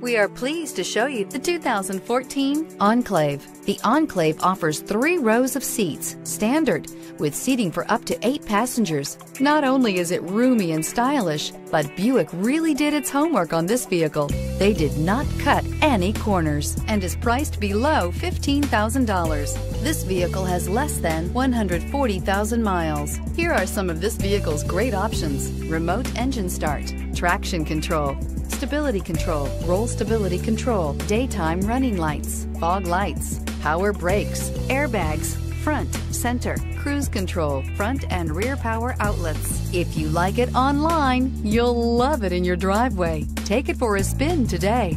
We are pleased to show you the 2014 Enclave. The Enclave offers three rows of seats, standard, with seating for up to eight passengers. Not only is it roomy and stylish, but Buick really did its homework on this vehicle. They did not cut any corners and is priced below $15,000. This vehicle has less than 140,000 miles. Here are some of this vehicle's great options. Remote engine start, traction control, stability control, roll stability control, daytime running lights, fog lights, power brakes, airbags, front, center, cruise control, front and rear power outlets. If you like it online, you'll love it in your driveway. Take it for a spin today.